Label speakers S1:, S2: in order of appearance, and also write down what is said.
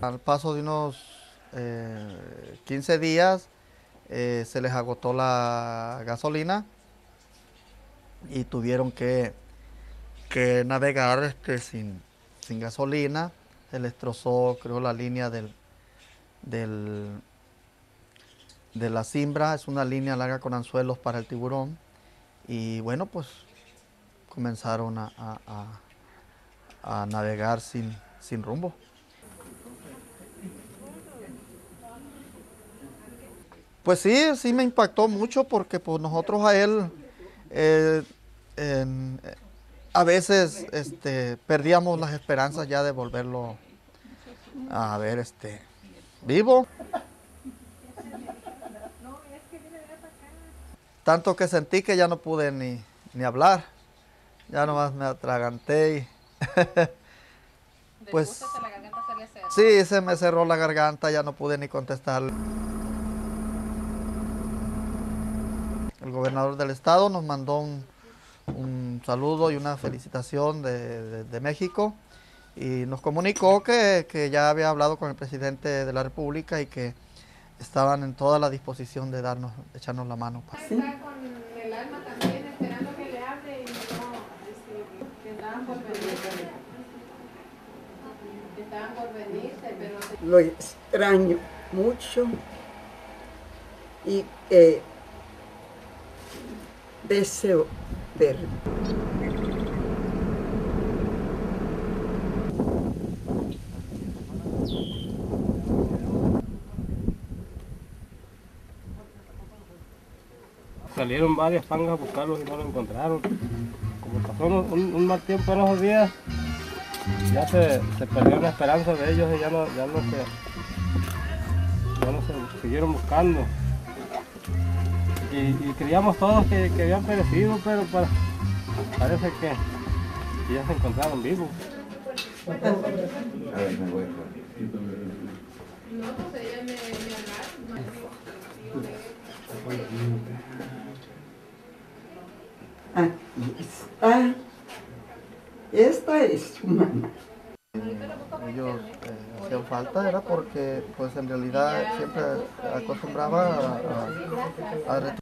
S1: Al paso de unos eh, 15 días eh, se les agotó la gasolina y tuvieron que, que navegar este, sin, sin gasolina. Se les trozó, creo, la línea del, del, de la cimbra. Es una línea larga con anzuelos para el tiburón. Y bueno, pues comenzaron a, a- a- a navegar sin, sin rumbo. Pues sí, sí me impactó mucho porque pues nosotros a él eh, en- a veces este, perdíamos las esperanzas ya de volverlo a ver este, vivo. Tanto que sentí que ya no pude ni, ni hablar. Ya nomás me atraganté y pues sí, se me cerró la garganta, ya no pude ni contestar. El gobernador del estado nos mandó un, un saludo y una felicitación de, de- de México y nos comunicó que, que ya había hablado con el presidente de la República y que estaban en toda la disposición de darnos, de echarnos la mano.
S2: Está con el alma también esperando que le hable y no, este, que estaban por venirse. Que estaban por venirse, pero se-
S3: lo extraño mucho y eh, deseo verlo.
S4: Salieron varias pangas a buscarlos y no lo encontraron. Como pasó un mal tiempo en esos días, ya se, se perdió la esperanza de ellos y ya no, ya no se, ya no se siguieron buscando. Y, y creíamos todos que, que habían perecido, pero para- parece que, ya se encontraron vivos.
S3: Aquí está. Esta es su mamá.
S1: Ellos eh, hacían falta era porque pues en realidad siempre acostumbraba a, a- a